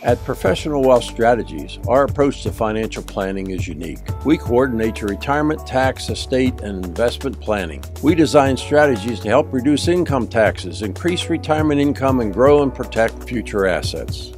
At Professional Wealth Strategies, our approach to financial planning is unique. We coordinate your retirement, tax, estate, and investment planning. We design strategies to help reduce income taxes, increase retirement income, and grow and protect future assets.